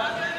第